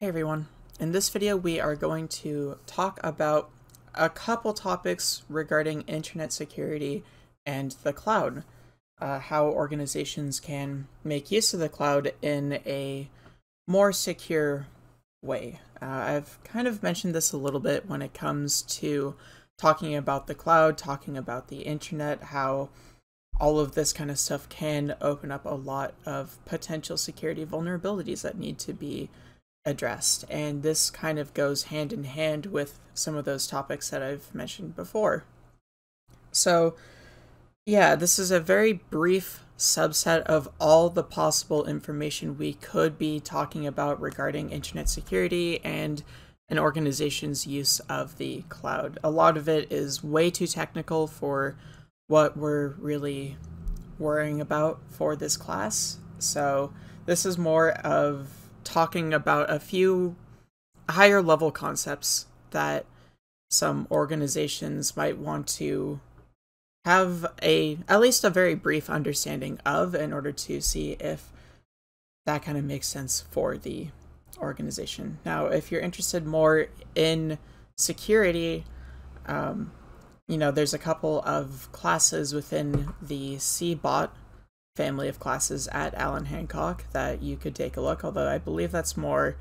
Hey everyone. In this video we are going to talk about a couple topics regarding internet security and the cloud. Uh, how organizations can make use of the cloud in a more secure way. Uh, I've kind of mentioned this a little bit when it comes to talking about the cloud, talking about the internet, how all of this kind of stuff can open up a lot of potential security vulnerabilities that need to be addressed. And this kind of goes hand in hand with some of those topics that I've mentioned before. So, yeah, this is a very brief subset of all the possible information we could be talking about regarding internet security and an organization's use of the cloud. A lot of it is way too technical for what we're really worrying about for this class. So, this is more of talking about a few higher level concepts that some organizations might want to have a at least a very brief understanding of in order to see if that kind of makes sense for the organization. Now, if you're interested more in security, um, you know, there's a couple of classes within the CBOT family of classes at Allan Hancock that you could take a look, although I believe that's more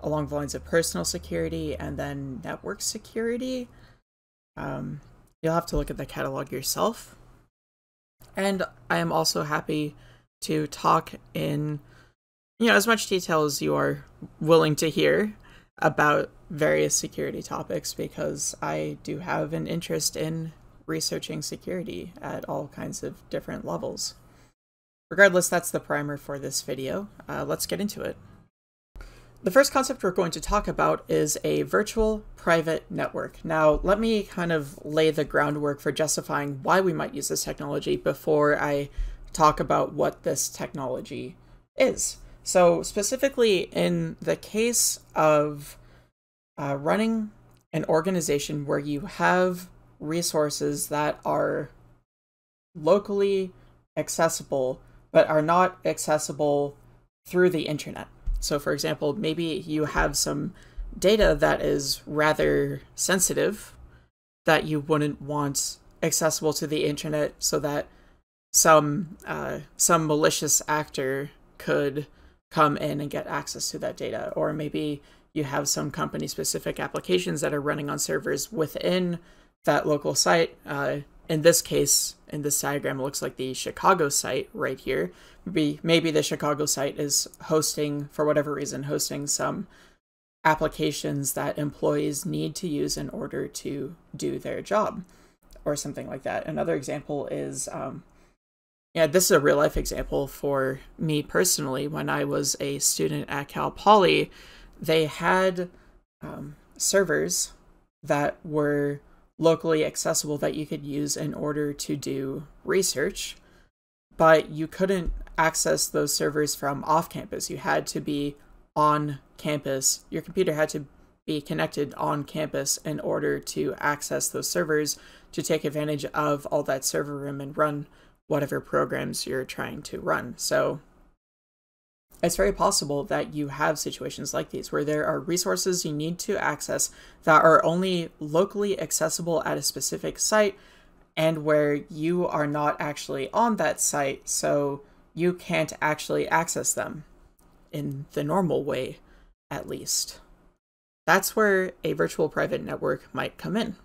along the lines of personal security and then network security. Um, you'll have to look at the catalog yourself. And I am also happy to talk in you know as much detail as you are willing to hear about various security topics because I do have an interest in researching security at all kinds of different levels. Regardless, that's the primer for this video. Uh, let's get into it. The first concept we're going to talk about is a virtual private network. Now, let me kind of lay the groundwork for justifying why we might use this technology before I talk about what this technology is. So, specifically in the case of uh, running an organization where you have resources that are locally accessible but are not accessible through the internet. So, for example, maybe you have some data that is rather sensitive that you wouldn't want accessible to the internet so that some uh, some malicious actor could come in and get access to that data or maybe you have some company specific applications that are running on servers within that local site uh, in this case, in this diagram, it looks like the Chicago site right here. Maybe, maybe the Chicago site is hosting, for whatever reason, hosting some applications that employees need to use in order to do their job or something like that. Another example is, um, yeah, this is a real life example for me personally. When I was a student at Cal Poly, they had um, servers that were locally accessible that you could use in order to do research, but you couldn't access those servers from off campus. You had to be on campus. Your computer had to be connected on campus in order to access those servers to take advantage of all that server room and run whatever programs you're trying to run. So it's very possible that you have situations like these where there are resources you need to access that are only locally accessible at a specific site and where you are not actually on that site, so you can't actually access them in the normal way, at least. That's where a virtual private network might come in.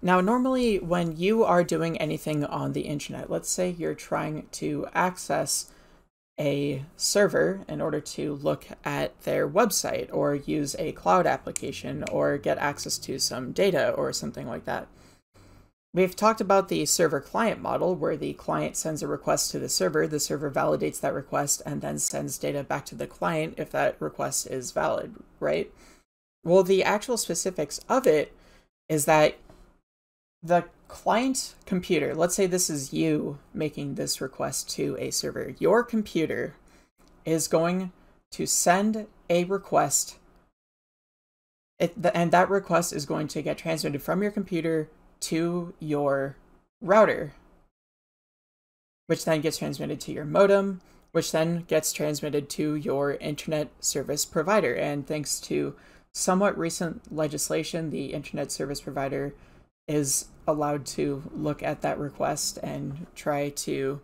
Now, normally when you are doing anything on the internet, let's say you're trying to access a server in order to look at their website or use a cloud application or get access to some data or something like that. We've talked about the server client model where the client sends a request to the server, the server validates that request, and then sends data back to the client if that request is valid, right? Well, the actual specifics of it is that the client computer, let's say this is you making this request to a server, your computer is going to send a request it, and that request is going to get transmitted from your computer to your router, which then gets transmitted to your modem, which then gets transmitted to your internet service provider. And thanks to somewhat recent legislation, the internet service provider is allowed to look at that request and try to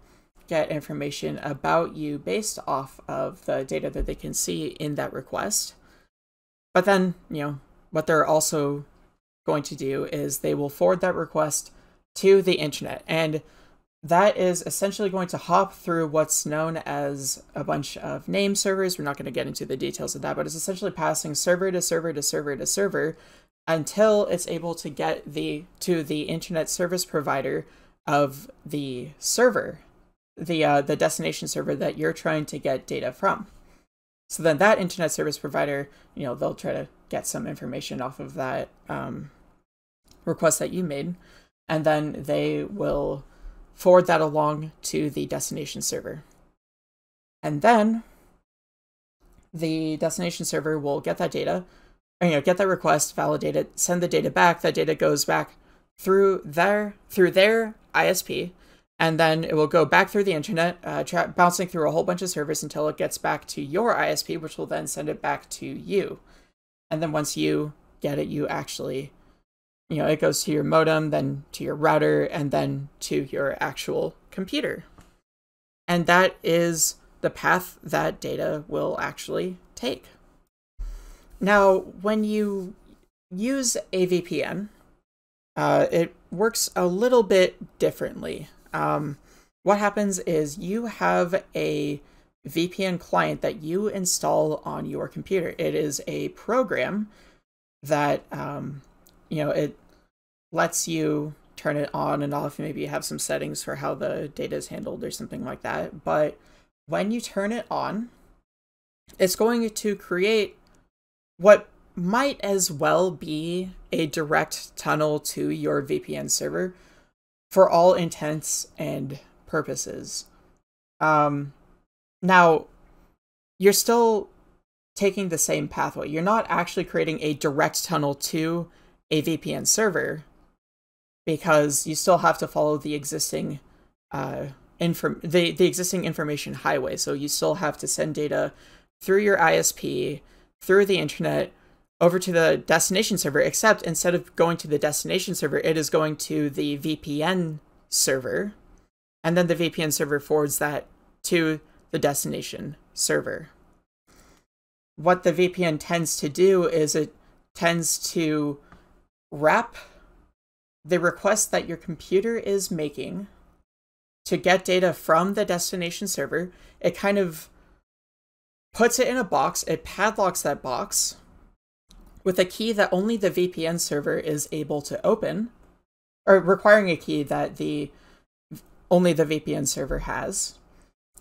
get information about you based off of the data that they can see in that request. But then, you know, what they're also going to do is they will forward that request to the internet. And that is essentially going to hop through what's known as a bunch of name servers. We're not going to get into the details of that, but it's essentially passing server to server to server to server until it's able to get the to the internet service provider of the server, the uh, the destination server that you're trying to get data from. So then that internet service provider, you know, they'll try to get some information off of that um, request that you made, and then they will forward that along to the destination server. And then the destination server will get that data, you know, get that request, validate it, send the data back. That data goes back through their through their ISP, and then it will go back through the internet, uh, bouncing through a whole bunch of servers until it gets back to your ISP, which will then send it back to you. And then once you get it, you actually you know, it goes to your modem, then to your router, and then to your actual computer. And that is the path that data will actually take. Now, when you use a VPN, uh, it works a little bit differently. Um, what happens is you have a VPN client that you install on your computer. It is a program that um, you know, it lets you turn it on and off. Maybe you have some settings for how the data is handled or something like that. But when you turn it on, it's going to create what might as well be a direct tunnel to your VPN server for all intents and purposes. Um, now, you're still taking the same pathway. You're not actually creating a direct tunnel to a VPN server because you still have to follow the existing uh, inform the, the existing information highway. So you still have to send data through your ISP, through the internet, over to the destination server, except instead of going to the destination server, it is going to the VPN server. And then the VPN server forwards that to the destination server. What the VPN tends to do is it tends to wrap the request that your computer is making to get data from the destination server. It kind of puts it in a box, it padlocks that box with a key that only the VPN server is able to open, or requiring a key that the only the VPN server has.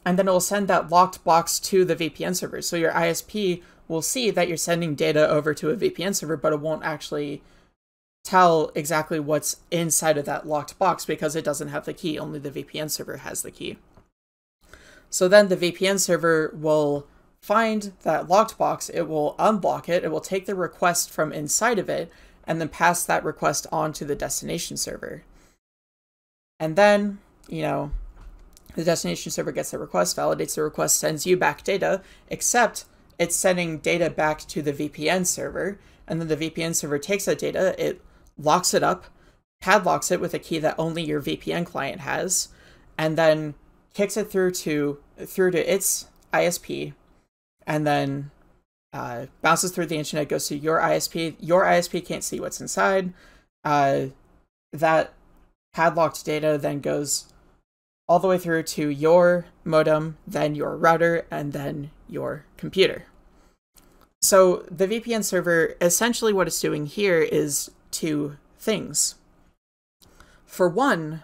And then it will send that locked box to the VPN server. So your ISP will see that you're sending data over to a VPN server, but it won't actually tell exactly what's inside of that locked box because it doesn't have the key. Only the VPN server has the key. So then the VPN server will find that locked box, it will unblock it, it will take the request from inside of it, and then pass that request on to the destination server. And then, you know, the destination server gets the request, validates the request, sends you back data, except it's sending data back to the VPN server, and then the VPN server takes that data, it locks it up, padlocks it with a key that only your VPN client has, and then kicks it through to through to its ISP, and then uh, bounces through the internet, goes to your ISP. Your ISP can't see what's inside. Uh, that padlocked data then goes all the way through to your modem, then your router, and then your computer. So the VPN server, essentially what it's doing here is two things. For one,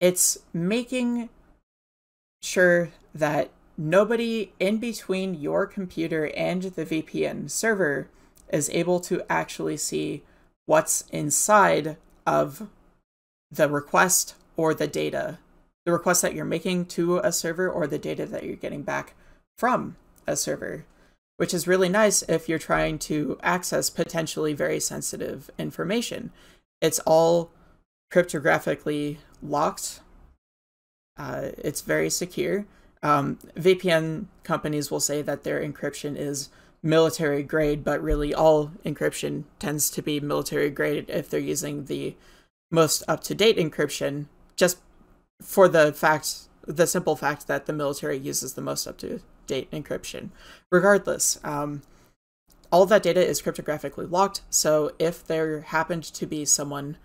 it's making sure that nobody in between your computer and the VPN server is able to actually see what's inside of the request or the data, the request that you're making to a server or the data that you're getting back from a server which is really nice if you're trying to access potentially very sensitive information. It's all cryptographically locked. Uh, it's very secure. Um, VPN companies will say that their encryption is military grade, but really all encryption tends to be military grade if they're using the most up to date encryption, just for the fact, the simple fact that the military uses the most up to date encryption. Regardless, um, all that data is cryptographically locked, so if there happened to be someone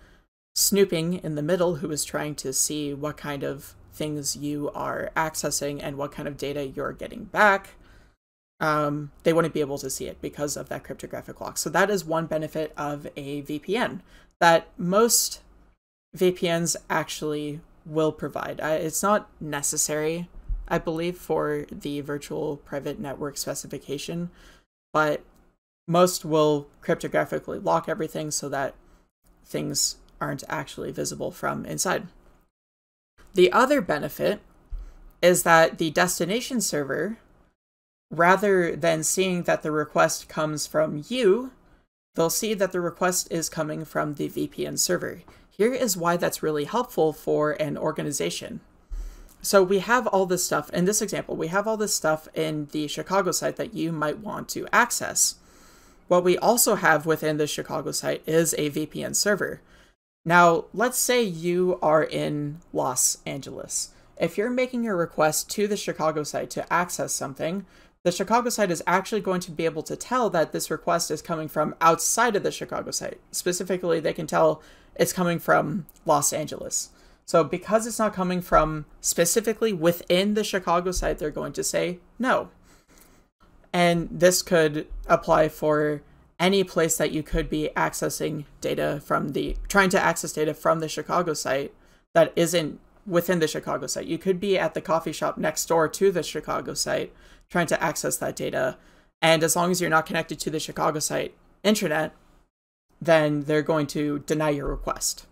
snooping in the middle who was trying to see what kind of things you are accessing and what kind of data you're getting back, um, they wouldn't be able to see it because of that cryptographic lock. So that is one benefit of a VPN that most VPNs actually will provide. it's not necessary, I believe, for the virtual private network specification, but most will cryptographically lock everything so that things aren't actually visible from inside. The other benefit is that the destination server, rather than seeing that the request comes from you, they'll see that the request is coming from the VPN server. Here is why that's really helpful for an organization. So we have all this stuff, in this example, we have all this stuff in the Chicago site that you might want to access. What we also have within the Chicago site is a VPN server. Now, let's say you are in Los Angeles. If you're making a request to the Chicago site to access something, the Chicago site is actually going to be able to tell that this request is coming from outside of the Chicago site. Specifically, they can tell it's coming from Los Angeles. So because it's not coming from specifically within the Chicago site, they're going to say no. And this could apply for any place that you could be accessing data from the trying to access data from the Chicago site that isn't within the Chicago site. You could be at the coffee shop next door to the Chicago site trying to access that data. And as long as you're not connected to the Chicago site internet, then they're going to deny your request.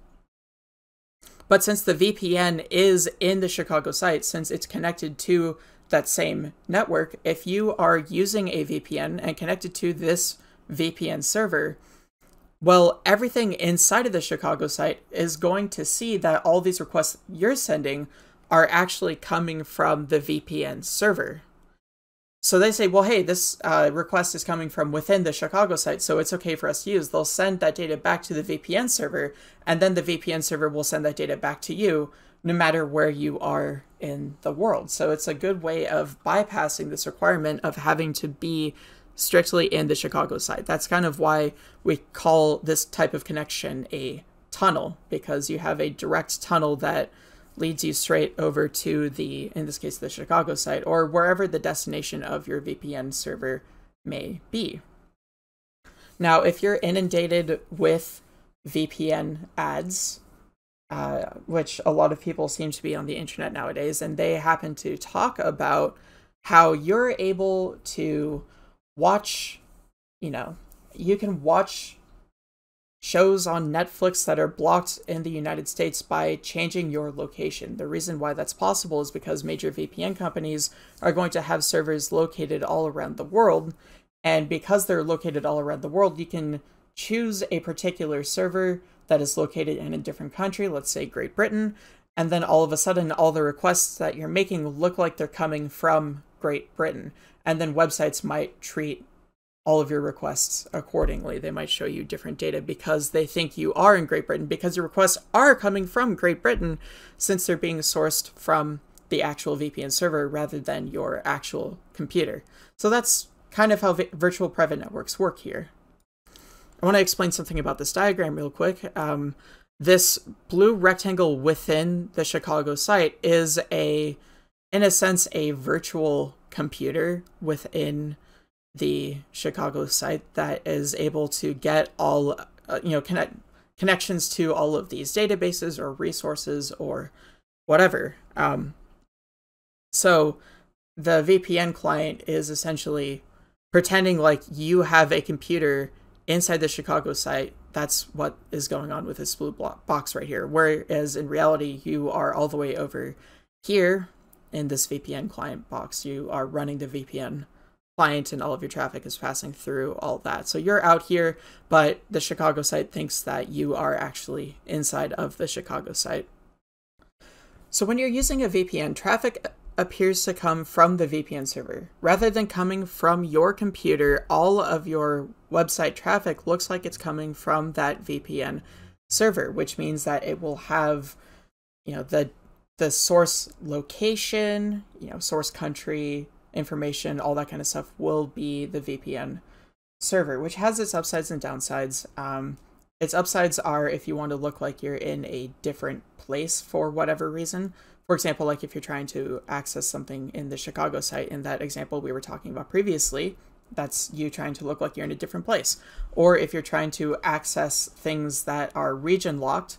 But since the VPN is in the Chicago site, since it's connected to that same network, if you are using a VPN and connected to this VPN server, well, everything inside of the Chicago site is going to see that all these requests you're sending are actually coming from the VPN server. So they say, well, hey, this uh, request is coming from within the Chicago site, so it's okay for us to use. They'll send that data back to the VPN server, and then the VPN server will send that data back to you, no matter where you are in the world. So it's a good way of bypassing this requirement of having to be strictly in the Chicago site. That's kind of why we call this type of connection a tunnel, because you have a direct tunnel that leads you straight over to the, in this case, the Chicago site, or wherever the destination of your VPN server may be. Now, if you're inundated with VPN ads, uh, which a lot of people seem to be on the internet nowadays, and they happen to talk about how you're able to watch, you know, you can watch shows on Netflix that are blocked in the United States by changing your location. The reason why that's possible is because major VPN companies are going to have servers located all around the world. And because they're located all around the world, you can choose a particular server that is located in a different country, let's say Great Britain, and then all of a sudden all the requests that you're making look like they're coming from Great Britain. And then websites might treat all of your requests accordingly. They might show you different data because they think you are in Great Britain, because your requests are coming from Great Britain since they're being sourced from the actual VPN server rather than your actual computer. So that's kind of how virtual private networks work here. I want to explain something about this diagram real quick. Um, this blue rectangle within the Chicago site is a, in a sense, a virtual computer within the Chicago site that is able to get all, uh, you know, connect connections to all of these databases or resources or whatever. Um, so the VPN client is essentially pretending like you have a computer inside the Chicago site. That's what is going on with this blue box right here. Whereas in reality, you are all the way over here in this VPN client box. You are running the VPN client and all of your traffic is passing through all that. So you're out here, but the Chicago site thinks that you are actually inside of the Chicago site. So when you're using a VPN, traffic appears to come from the VPN server. Rather than coming from your computer, all of your website traffic looks like it's coming from that VPN server, which means that it will have, you know, the the source location, you know, source country information, all that kind of stuff will be the VPN server, which has its upsides and downsides. Um, its upsides are if you want to look like you're in a different place for whatever reason. For example, like if you're trying to access something in the Chicago site, in that example we were talking about previously, that's you trying to look like you're in a different place. Or if you're trying to access things that are region locked,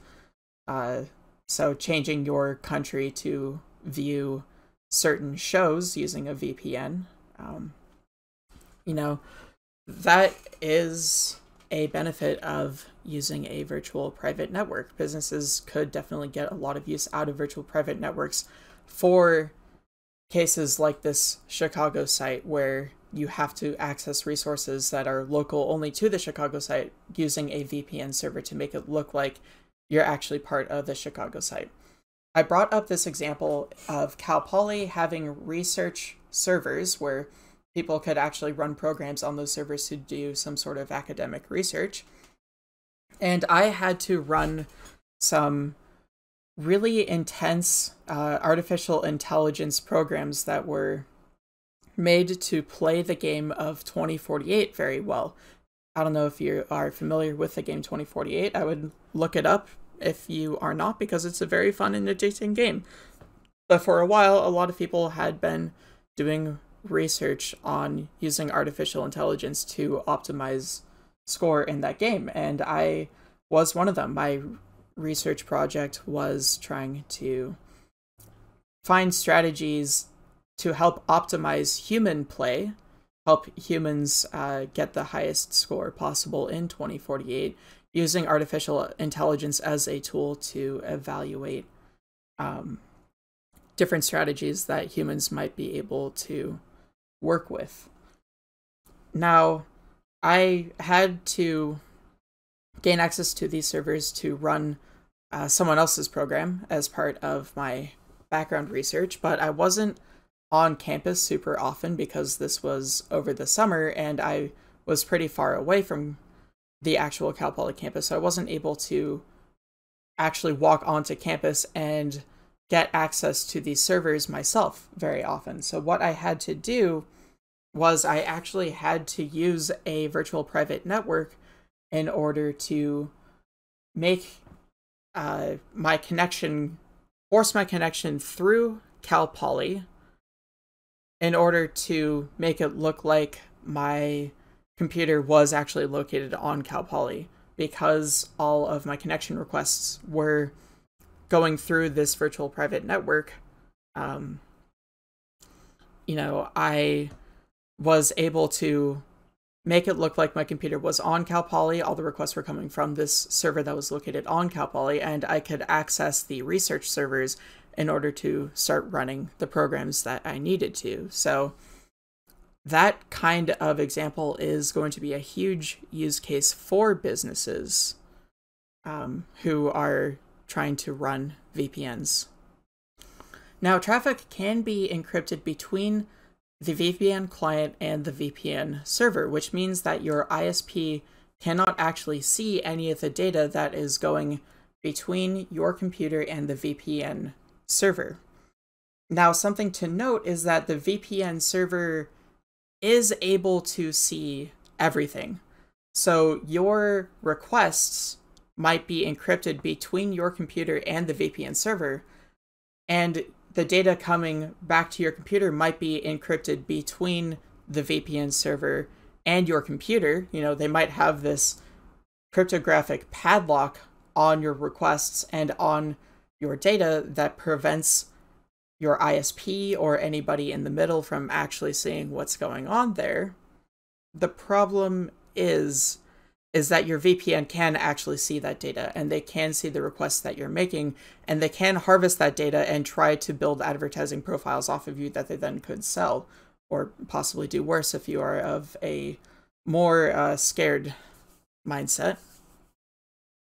uh, so changing your country to view certain shows using a VPN, um, you know, that is a benefit of using a virtual private network. Businesses could definitely get a lot of use out of virtual private networks for cases like this Chicago site where you have to access resources that are local only to the Chicago site using a VPN server to make it look like you're actually part of the Chicago site. I brought up this example of Cal Poly having research servers where people could actually run programs on those servers to do some sort of academic research. And I had to run some really intense uh, artificial intelligence programs that were made to play the game of 2048 very well. I don't know if you are familiar with the game 2048. I would look it up if you are not, because it's a very fun and addicting game. But for a while, a lot of people had been doing research on using artificial intelligence to optimize score in that game, and I was one of them. My research project was trying to find strategies to help optimize human play, help humans uh, get the highest score possible in 2048 using artificial intelligence as a tool to evaluate um, different strategies that humans might be able to work with. Now, I had to gain access to these servers to run uh, someone else's program as part of my background research, but I wasn't on campus super often because this was over the summer and I was pretty far away from the actual Cal Poly campus, so I wasn't able to actually walk onto campus and get access to these servers myself very often. So what I had to do was I actually had to use a virtual private network in order to make uh, my connection, force my connection through Cal Poly in order to make it look like my computer was actually located on Cal Poly because all of my connection requests were going through this virtual private network. Um, you know, I was able to make it look like my computer was on Cal Poly. All the requests were coming from this server that was located on Cal Poly, and I could access the research servers in order to start running the programs that I needed to. So, that kind of example is going to be a huge use case for businesses um, who are trying to run VPNs. Now, traffic can be encrypted between the VPN client and the VPN server, which means that your ISP cannot actually see any of the data that is going between your computer and the VPN server. Now, something to note is that the VPN server is able to see everything. So your requests might be encrypted between your computer and the VPN server, and the data coming back to your computer might be encrypted between the VPN server and your computer. You know, they might have this cryptographic padlock on your requests and on your data that prevents your ISP or anybody in the middle from actually seeing what's going on there. The problem is is that your VPN can actually see that data and they can see the requests that you're making and they can harvest that data and try to build advertising profiles off of you that they then could sell or possibly do worse if you are of a more uh, scared mindset.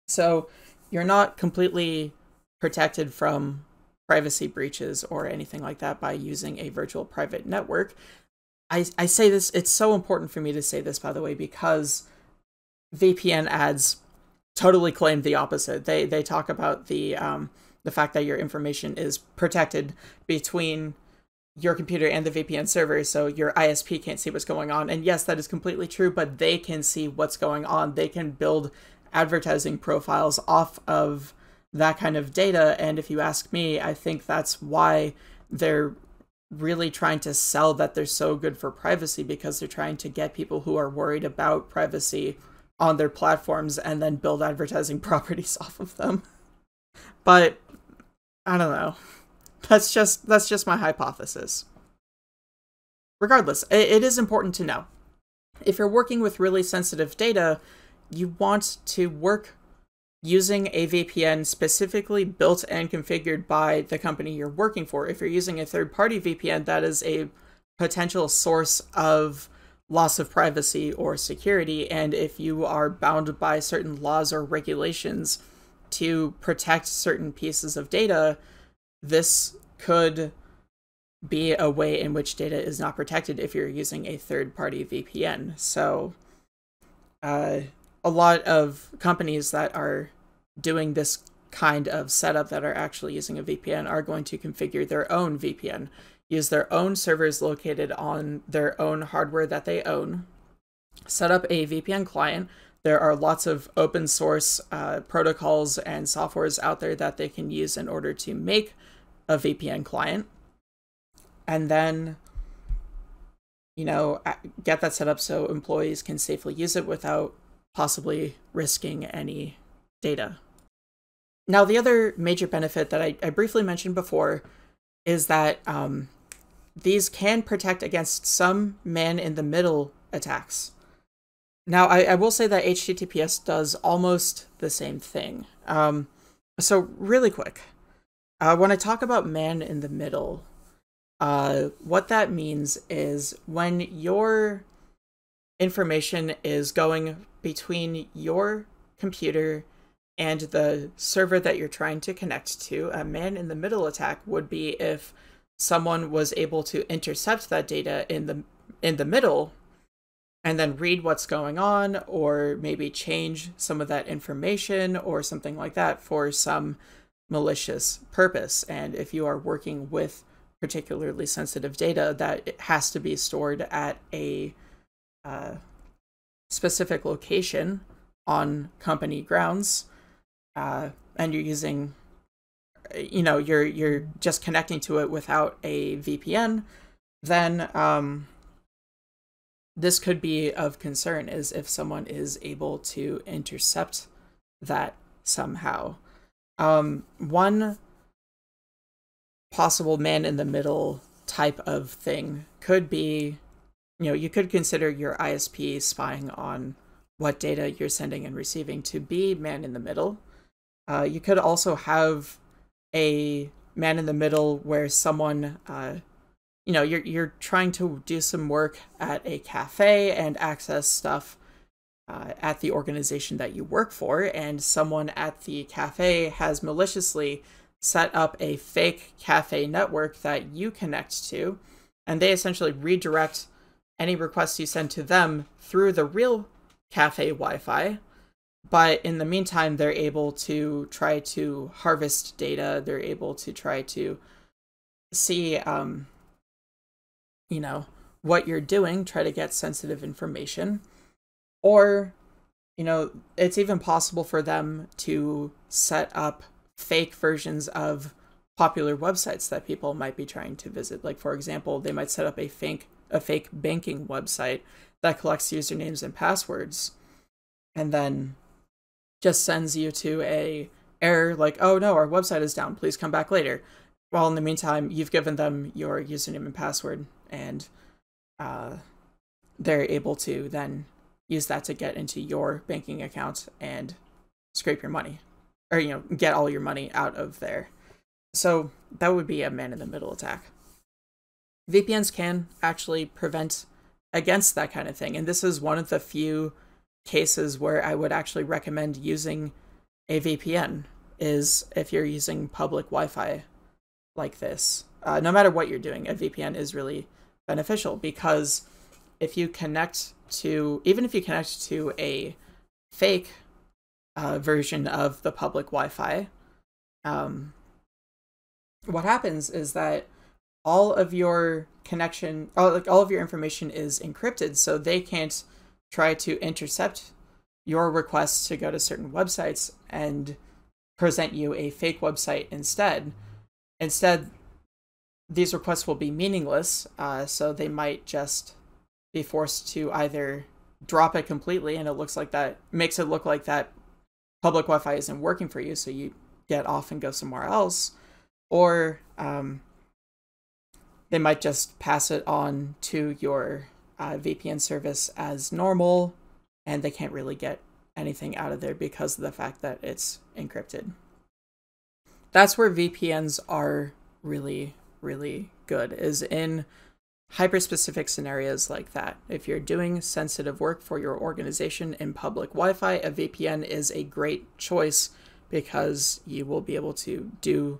So you're not completely protected from privacy breaches or anything like that by using a virtual private network. I, I say this, it's so important for me to say this, by the way, because VPN ads totally claim the opposite. They they talk about the um, the fact that your information is protected between your computer and the VPN server, so your ISP can't see what's going on. And yes, that is completely true, but they can see what's going on. They can build advertising profiles off of that kind of data. And if you ask me, I think that's why they're really trying to sell that they're so good for privacy because they're trying to get people who are worried about privacy on their platforms and then build advertising properties off of them. But I don't know. That's just that's just my hypothesis. Regardless, it, it is important to know. If you're working with really sensitive data, you want to work using a VPN specifically built and configured by the company you're working for. If you're using a third party VPN, that is a potential source of loss of privacy or security. And if you are bound by certain laws or regulations to protect certain pieces of data, this could be a way in which data is not protected if you're using a third party VPN. So, uh, a lot of companies that are doing this kind of setup that are actually using a VPN are going to configure their own VPN, use their own servers located on their own hardware that they own, set up a VPN client. There are lots of open source uh, protocols and softwares out there that they can use in order to make a VPN client. And then, you know, get that set up so employees can safely use it without possibly risking any data. Now, the other major benefit that I, I briefly mentioned before is that um, these can protect against some man in the middle attacks. Now, I, I, will say that HTTPS does almost the same thing. Um, so, really quick, uh, when I talk about man in the middle, uh, what that means is when your information is going between your computer and the server that you're trying to connect to, a man in the middle attack would be if someone was able to intercept that data in the in the middle and then read what's going on or maybe change some of that information or something like that for some malicious purpose. And if you are working with particularly sensitive data, that has to be stored at a uh, specific location on company grounds, uh, and you're using, you know, you're you're just connecting to it without a VPN, then um, this could be of concern. Is if someone is able to intercept that somehow. Um, one possible man in the middle type of thing could be you know, you could consider your ISP spying on what data you're sending and receiving to be man in the middle. Uh, you could also have a man in the middle where someone, uh, you know, you're you're trying to do some work at a cafe and access stuff uh, at the organization that you work for, and someone at the cafe has maliciously set up a fake cafe network that you connect to, and they essentially redirect any requests you send to them through the real cafe Wi-Fi. But in the meantime, they're able to try to harvest data. They're able to try to see, um, you know, what you're doing, try to get sensitive information. Or, you know, it's even possible for them to set up fake versions of popular websites that people might be trying to visit. Like, for example, they might set up a fake a fake banking website that collects usernames and passwords and then just sends you to a error like oh no our website is down. Please come back later. While in the meantime you've given them your username and password and uh, they're able to then use that to get into your banking account and scrape your money or you know get all your money out of there. So that would be a man in the middle attack. VPNs can actually prevent against that kind of thing. And this is one of the few cases where I would actually recommend using a VPN is if you're using public Wi-Fi like this, uh, no matter what you're doing, a VPN is really beneficial because if you connect to, even if you connect to a fake uh, version of the public Wi-Fi, um, what happens is that all of your connection, all, like all of your information is encrypted, so they can't try to intercept your requests to go to certain websites and present you a fake website instead. Instead, these requests will be meaningless, uh, so they might just be forced to either drop it completely and it looks like that makes it look like that public Wi-Fi isn't working for you, so you get off and go somewhere else, or um, they might just pass it on to your uh, VPN service as normal, and they can't really get anything out of there because of the fact that it's encrypted. That's where VPNs are really, really good, is in hyper-specific scenarios like that. If you're doing sensitive work for your organization in public Wi-Fi, a VPN is a great choice because you will be able to do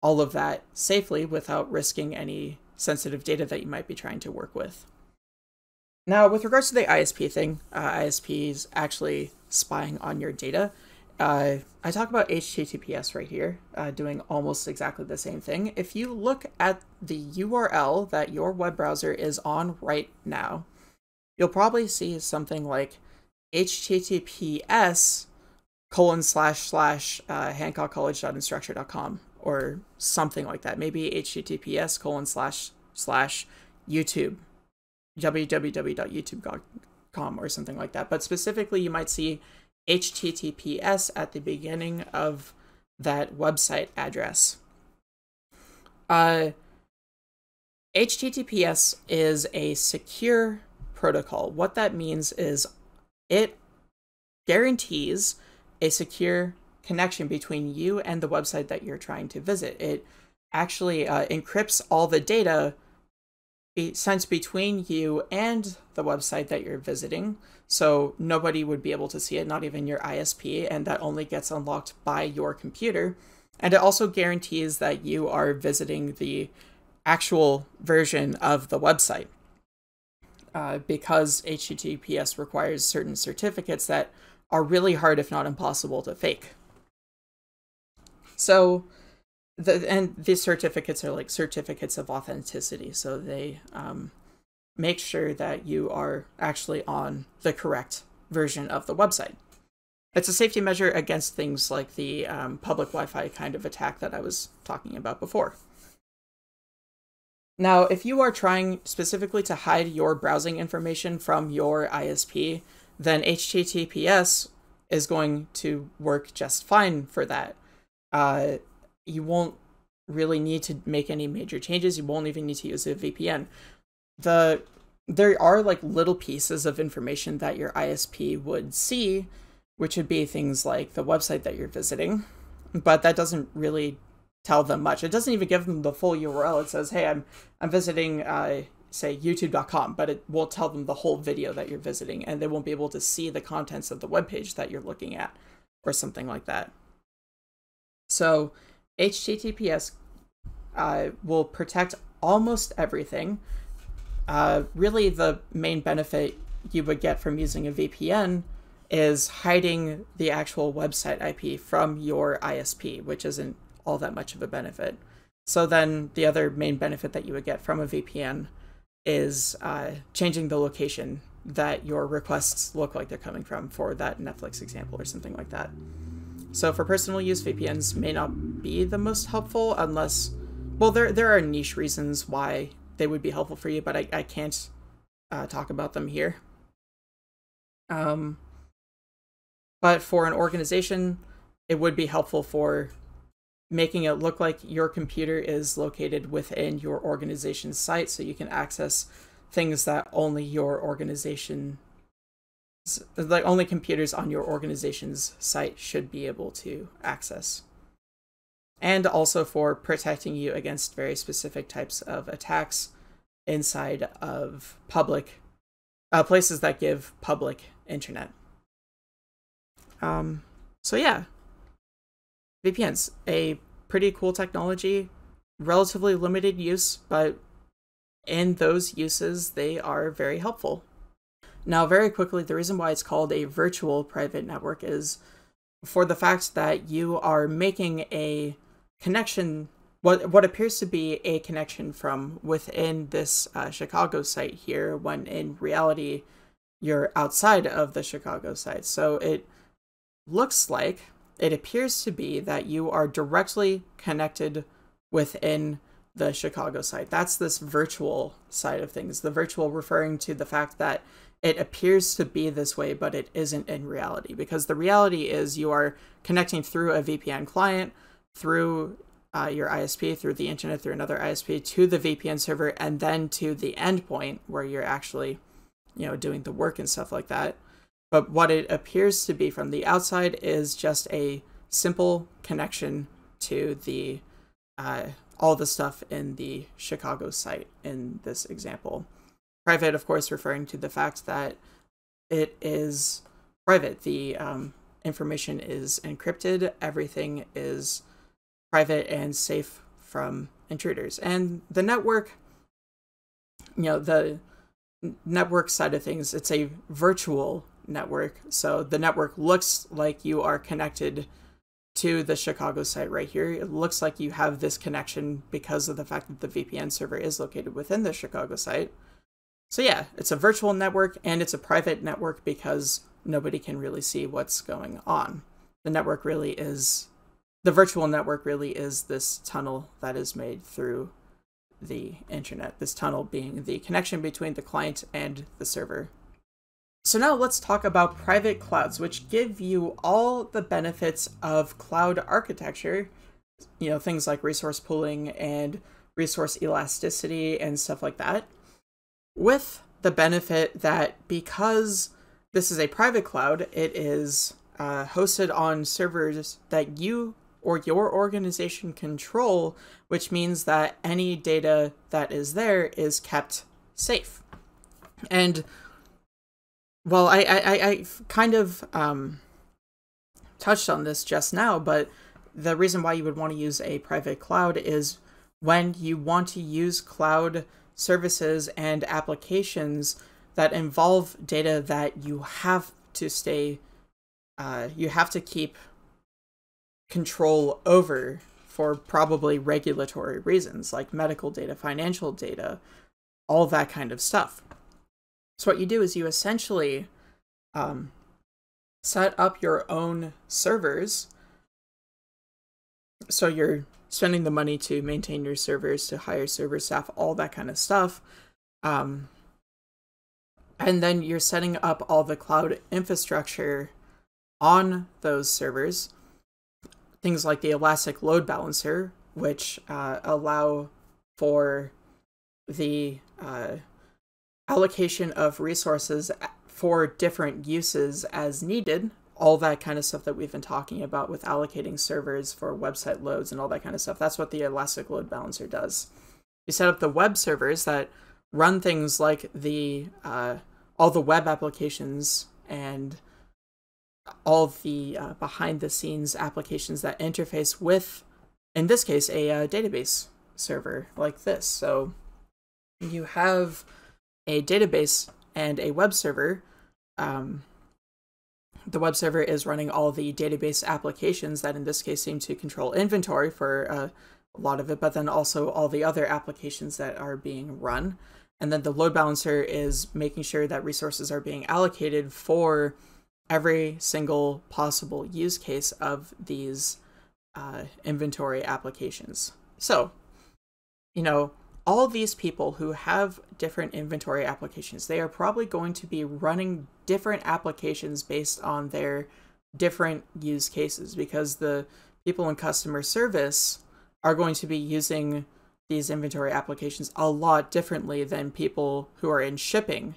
all of that safely without risking any sensitive data that you might be trying to work with. Now, with regards to the ISP thing, uh, ISPs actually spying on your data. Uh, I talk about HTTPS right here, uh, doing almost exactly the same thing. If you look at the URL that your web browser is on right now, you'll probably see something like HTTPS colon slash slash uh, hancockcollege.instructure.com or something like that. Maybe HTTPS colon slash slash YouTube, www.youtube.com or something like that. But specifically, you might see HTTPS at the beginning of that website address. Uh, HTTPS is a secure protocol. What that means is it guarantees a secure connection between you and the website that you're trying to visit. It actually uh, encrypts all the data sent between you and the website that you're visiting. So nobody would be able to see it, not even your ISP, and that only gets unlocked by your computer. And it also guarantees that you are visiting the actual version of the website. Uh, because HTTPS requires certain certificates that are really hard, if not impossible, to fake. So the and these certificates are like certificates of authenticity. So they um, make sure that you are actually on the correct version of the website. It's a safety measure against things like the um, public wi-fi kind of attack that i was talking about before. Now if you are trying specifically to hide your browsing information from your isp then https is going to work just fine for that. Uh, you won't really need to make any major changes. You won't even need to use a VPN. The there are like little pieces of information that your ISP would see, which would be things like the website that you're visiting, but that doesn't really tell them much. It doesn't even give them the full URL. It says, "Hey, I'm I'm visiting uh, say youtube.com," but it won't tell them the whole video that you're visiting, and they won't be able to see the contents of the web page that you're looking at, or something like that. So HTTPS uh, will protect almost everything. Uh, really, the main benefit you would get from using a VPN is hiding the actual website IP from your ISP, which isn't all that much of a benefit. So then the other main benefit that you would get from a VPN is uh, changing the location that your requests look like they're coming from for that Netflix example or something like that. So for personal use, VPNs may not be the most helpful unless, well, there there are niche reasons why they would be helpful for you, but I, I can't uh, talk about them here. Um, but for an organization, it would be helpful for making it look like your computer is located within your organization's site so you can access things that only your organization like only computers on your organization's site should be able to access. And also for protecting you against very specific types of attacks inside of public uh, places that give public internet. Um, so yeah, VPNs, a pretty cool technology. relatively limited use, but in those uses, they are very helpful. Now, very quickly, the reason why it's called a virtual private network is for the fact that you are making a connection, what, what appears to be a connection from within this uh, Chicago site here, when in reality, you're outside of the Chicago site. So it looks like, it appears to be that you are directly connected within the Chicago site. That's this virtual side of things. The virtual referring to the fact that it appears to be this way, but it isn't in reality. Because the reality is you are connecting through a VPN client, through uh, your ISP, through the internet, through another ISP to the VPN server, and then to the endpoint where you're actually, you know, doing the work and stuff like that. But what it appears to be from the outside is just a simple connection to the uh, all the stuff in the Chicago site in this example. Private, of course, referring to the fact that it is private. The um, information is encrypted. Everything is private and safe from intruders. And the network, you know, the network side of things, it's a virtual network. So the network looks like you are connected to the Chicago site right here. It looks like you have this connection because of the fact that the VPN server is located within the Chicago site. So yeah, it's a virtual network and it's a private network because nobody can really see what's going on. The network really is the virtual network really is this tunnel that is made through the internet. This tunnel being the connection between the client and the server. So now let's talk about private clouds, which give you all the benefits of cloud architecture, you know, things like resource pooling and resource elasticity and stuff like that, with the benefit that because this is a private cloud, it is uh, hosted on servers that you or your organization control, which means that any data that is there is kept safe. And well, I, I, I kind of um, touched on this just now, but the reason why you would want to use a private cloud is when you want to use cloud services and applications that involve data that you have to stay, uh, you have to keep control over for probably regulatory reasons, like medical data, financial data, all that kind of stuff. So what you do is you essentially um, set up your own servers. So you're spending the money to maintain your servers, to hire server staff, all that kind of stuff. Um, and then you're setting up all the cloud infrastructure on those servers. Things like the Elastic Load Balancer, which uh, allow for the uh, allocation of resources for different uses as needed all that kind of stuff that we've been talking about with allocating servers for website loads and all that kind of stuff that's what the elastic load balancer does you set up the web servers that run things like the uh, all the web applications and all the uh, behind the scenes applications that interface with in this case a uh, database server like this so you have a database and a web server. Um, the web server is running all the database applications that in this case seem to control inventory for uh, a lot of it, but then also all the other applications that are being run. And then the load balancer is making sure that resources are being allocated for every single possible use case of these uh, inventory applications. So, you know, all these people who have different inventory applications, they are probably going to be running different applications based on their different use cases because the people in customer service are going to be using these inventory applications a lot differently than people who are in shipping.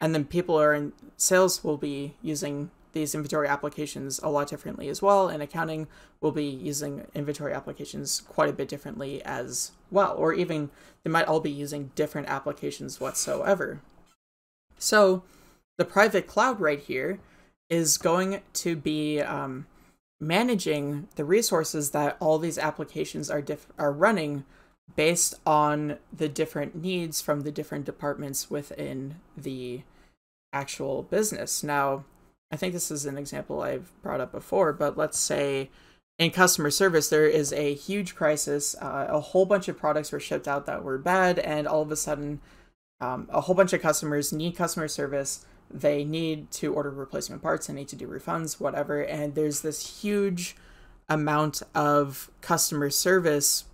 And then people who are in sales will be using these inventory applications a lot differently as well, and accounting will be using inventory applications quite a bit differently as well, or even they might all be using different applications whatsoever. So the private cloud right here is going to be um, managing the resources that all these applications are are running based on the different needs from the different departments within the actual business. Now, I think this is an example I've brought up before, but let's say in customer service, there is a huge crisis. Uh, a whole bunch of products were shipped out that were bad, and all of a sudden, um, a whole bunch of customers need customer service. They need to order replacement parts, they need to do refunds, whatever. And there's this huge amount of customer service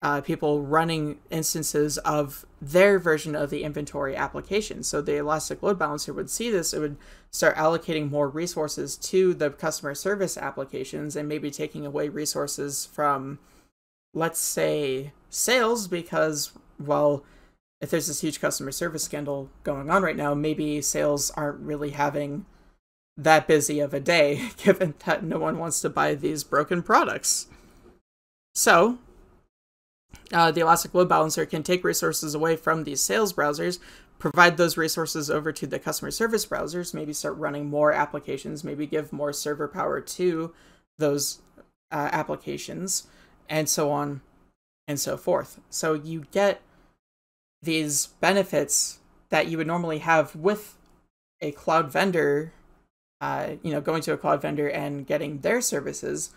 uh, people running instances of their version of the inventory application. So the Elastic Load Balancer would see this, it would start allocating more resources to the customer service applications and maybe taking away resources from, let's say, sales, because, well, if there's this huge customer service scandal going on right now, maybe sales aren't really having that busy of a day, given that no one wants to buy these broken products. So, uh, the Elastic Load Balancer can take resources away from these sales browsers, provide those resources over to the customer service browsers, maybe start running more applications, maybe give more server power to those uh, applications, and so on and so forth. So you get these benefits that you would normally have with a cloud vendor, uh, you know, going to a cloud vendor and getting their services,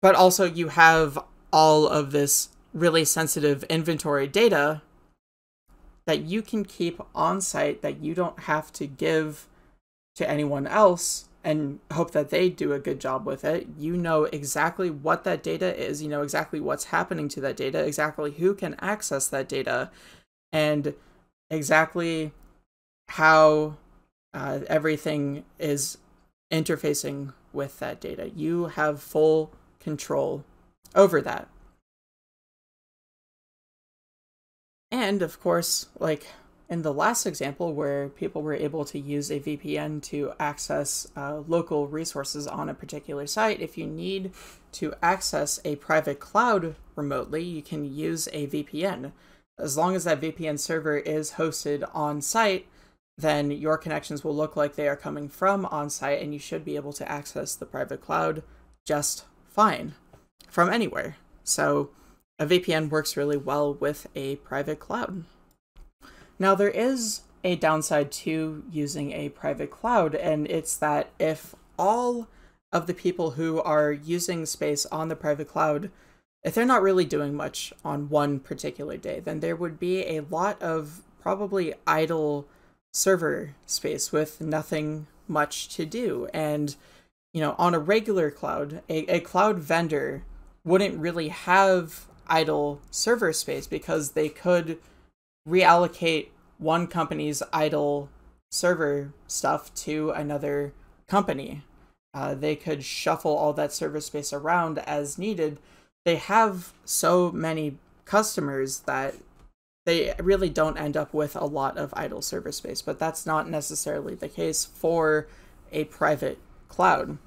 but also you have all of this really sensitive inventory data that you can keep on site that you don't have to give to anyone else and hope that they do a good job with it. You know exactly what that data is, you know exactly what's happening to that data, exactly who can access that data, and exactly how uh, everything is interfacing with that data. You have full control over that. And of course, like in the last example where people were able to use a VPN to access uh, local resources on a particular site, if you need to access a private cloud remotely, you can use a VPN. As long as that VPN server is hosted on site, then your connections will look like they are coming from on site and you should be able to access the private cloud just fine from anywhere. So a VPN works really well with a private cloud. Now, there is a downside to using a private cloud, and it's that if all of the people who are using space on the private cloud, if they're not really doing much on one particular day, then there would be a lot of probably idle server space with nothing much to do. And, you know, on a regular cloud, a, a cloud vendor wouldn't really have idle server space because they could reallocate one company's idle server stuff to another company. Uh, they could shuffle all that server space around as needed. They have so many customers that they really don't end up with a lot of idle server space, but that's not necessarily the case for a private cloud,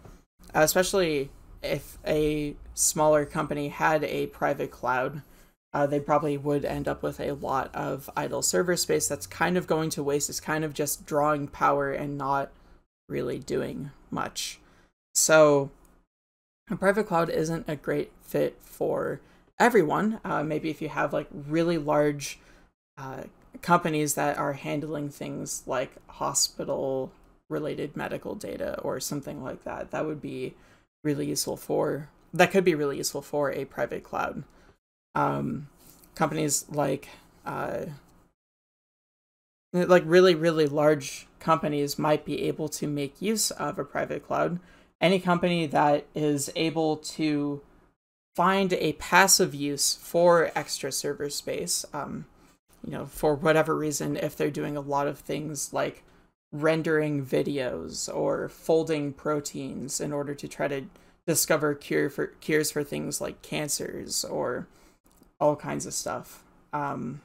especially if a smaller company had a private cloud, uh, they probably would end up with a lot of idle server space that's kind of going to waste. It's kind of just drawing power and not really doing much. So, a private cloud isn't a great fit for everyone. Uh, maybe if you have like really large uh, companies that are handling things like hospital related medical data or something like that, that would be really useful for that could be really useful for a private cloud. Um, companies like uh, like really really large companies might be able to make use of a private cloud. Any company that is able to find a passive use for extra server space, um, you know, for whatever reason, if they're doing a lot of things like rendering videos or folding proteins in order to try to discover cure for cures for things like cancers or all kinds of stuff. Um,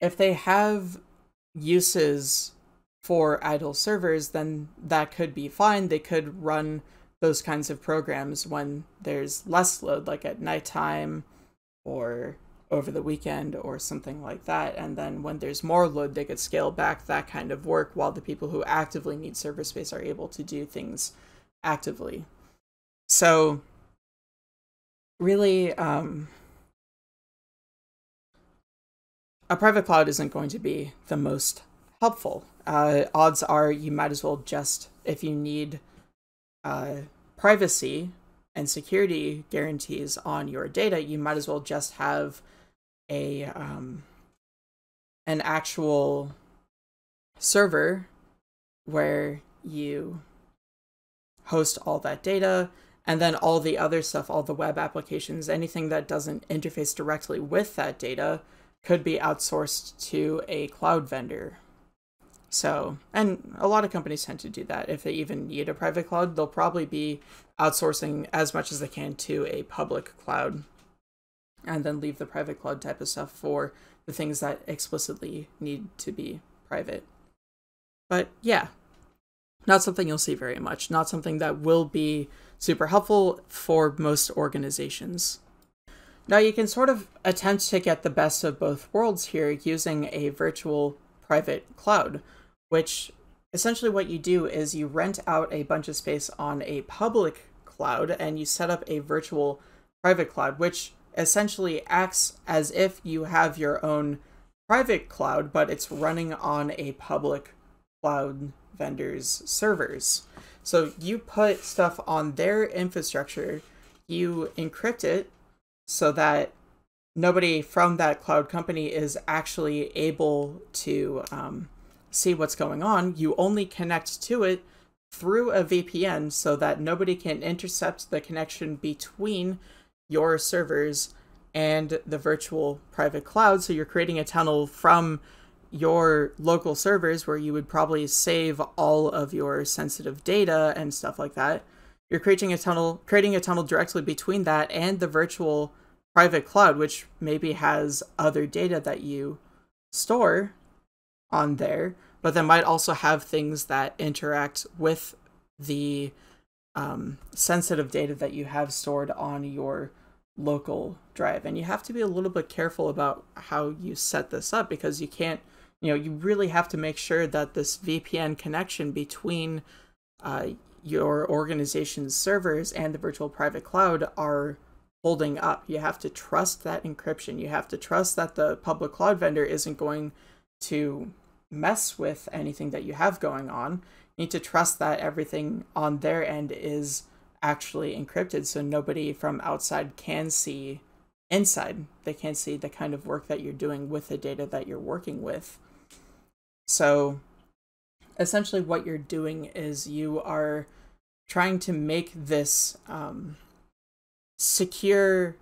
if they have uses for idle servers, then that could be fine. They could run those kinds of programs when there's less load, like at nighttime or over the weekend or something like that. And then when there's more load, they could scale back that kind of work while the people who actively need server space are able to do things actively. So really, um, a private cloud isn't going to be the most helpful. Uh, odds are you might as well just, if you need uh, privacy and security guarantees on your data, you might as well just have a um, an actual server where you host all that data and then all the other stuff all the web applications anything that doesn't interface directly with that data could be outsourced to a cloud vendor. So and a lot of companies tend to do that. If they even need a private cloud they'll probably be outsourcing as much as they can to a public cloud and then leave the private cloud type of stuff for the things that explicitly need to be private. But yeah, not something you'll see very much, not something that will be super helpful for most organizations. Now, you can sort of attempt to get the best of both worlds here using a virtual private cloud, which essentially what you do is you rent out a bunch of space on a public cloud and you set up a virtual private cloud, which essentially acts as if you have your own private cloud, but it's running on a public cloud vendor's servers. So you put stuff on their infrastructure, you encrypt it so that nobody from that cloud company is actually able to um, see what's going on. You only connect to it through a VPN so that nobody can intercept the connection between your servers and the virtual private cloud. So you're creating a tunnel from your local servers where you would probably save all of your sensitive data and stuff like that. You're creating a tunnel, creating a tunnel directly between that and the virtual private cloud, which maybe has other data that you store on there, but that might also have things that interact with the um, sensitive data that you have stored on your local drive. And you have to be a little bit careful about how you set this up because you can't, you know, you really have to make sure that this VPN connection between uh, your organization's servers and the virtual private cloud are holding up. You have to trust that encryption. You have to trust that the public cloud vendor isn't going to mess with anything that you have going on. You need to trust that everything on their end is actually encrypted so nobody from outside can see inside. They can't see the kind of work that you're doing with the data that you're working with. So essentially what you're doing is you are trying to make this um, secure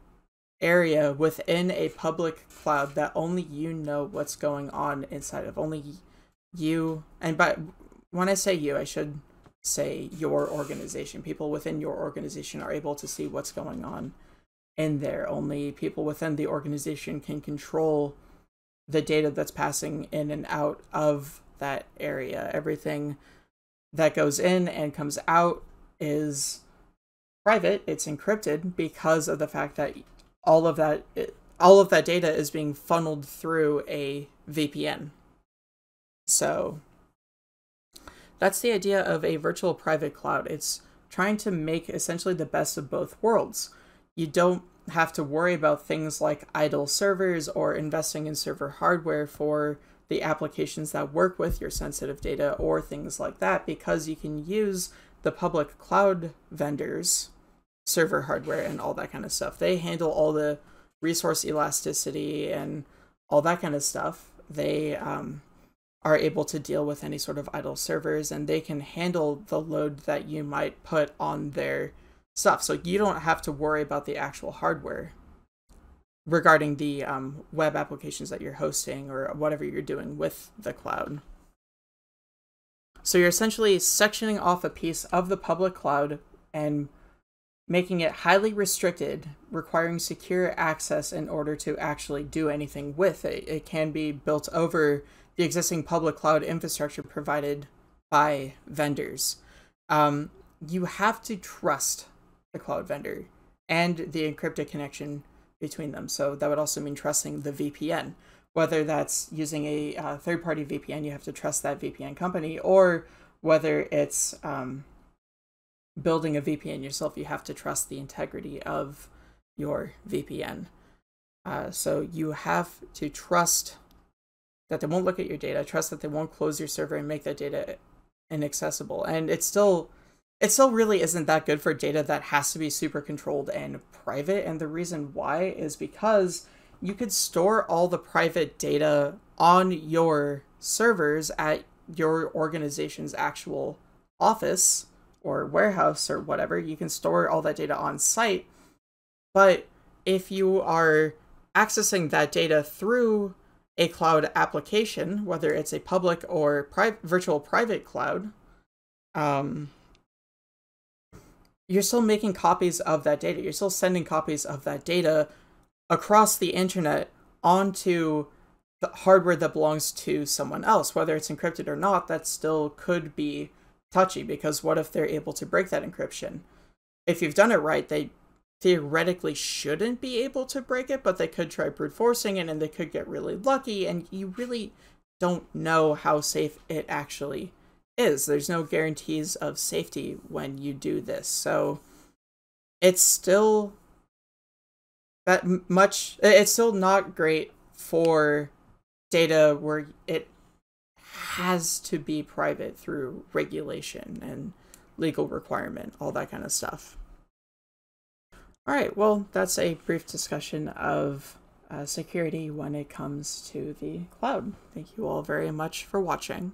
area within a public cloud that only you know what's going on inside of only you and but when i say you i should say your organization. People within your organization are able to see what's going on in there. Only people within the organization can control the data that's passing in and out of that area everything that goes in and comes out is private it's encrypted because of the fact that all of that all of that data is being funneled through a VPN so that's the idea of a virtual private cloud. It's trying to make essentially the best of both worlds. You don't have to worry about things like idle servers or investing in server hardware for the applications that work with your sensitive data or things like that because you can use the public cloud vendors server hardware and all that kind of stuff. They handle all the resource elasticity and all that kind of stuff. They um, are able to deal with any sort of idle servers and they can handle the load that you might put on their stuff. So you don't have to worry about the actual hardware regarding the um, web applications that you're hosting or whatever you're doing with the cloud. So you're essentially sectioning off a piece of the public cloud and making it highly restricted, requiring secure access in order to actually do anything with it. It can be built over the existing public cloud infrastructure provided by vendors. Um, you have to trust the cloud vendor and the encrypted connection between them. So that would also mean trusting the VPN. Whether that's using a uh, third party VPN, you have to trust that VPN company, or whether it's um, building a VPN yourself, you have to trust the integrity of your VPN. Uh, so you have to trust that they won't look at your data, trust that they won't close your server and make that data inaccessible. And it's still it still really isn't that good for data that has to be super controlled and private. And the reason why is because you could store all the private data on your servers at your organization's actual office or warehouse or whatever. You can store all that data on site. But if you are accessing that data through a cloud application, whether it's a public or pri- virtual private cloud, um, you're still making copies of that data. You're still sending copies of that data across the internet onto the hardware that belongs to someone else, whether it's encrypted or not. That still could be touchy because what if they're able to break that encryption? If you've done it right, they theoretically shouldn't be able to break it, but they could try brute forcing it and they could get really lucky, and you really don't know how safe it actually is. There's no guarantees of safety when you do this. So it's still that much it's still not great for data where it has to be private through regulation and legal requirement, all that kind of stuff. All right, well, that's a brief discussion of uh, security when it comes to the cloud. Thank you all very much for watching.